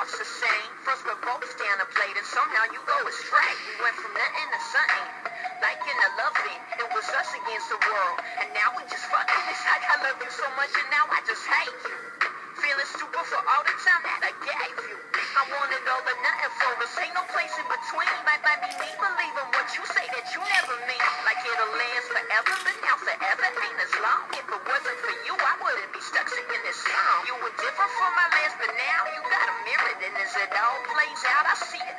it's the same. First we're both and somehow you go astray. We went from nothing to something, like in the loving. It was us against the world, and now we just fucking. It's like I love you so much, and now I just hate you. Feeling stupid for all the time that I gave you. I wanted all but nothing for us. Ain't no place in between. Might by me, me believing what you say that you never mean. Like it'll last forever, but now forever ain't as long. If it wasn't for you, I wouldn't be stuck singing this song. You were different from my. así.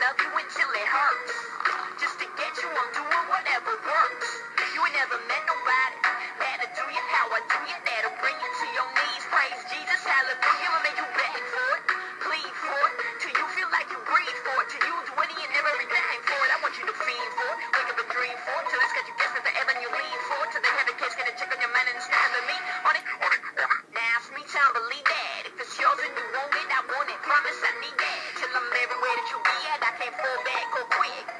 Love, you until it hurts. 给我跪下